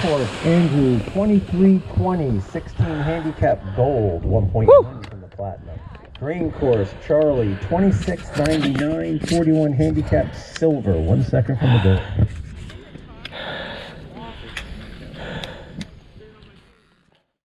course, Andrew, 2320, 16 handicap gold, 1.1 from the platinum. Green course, Charlie, 2699, 41 handicap silver, one second from the gold.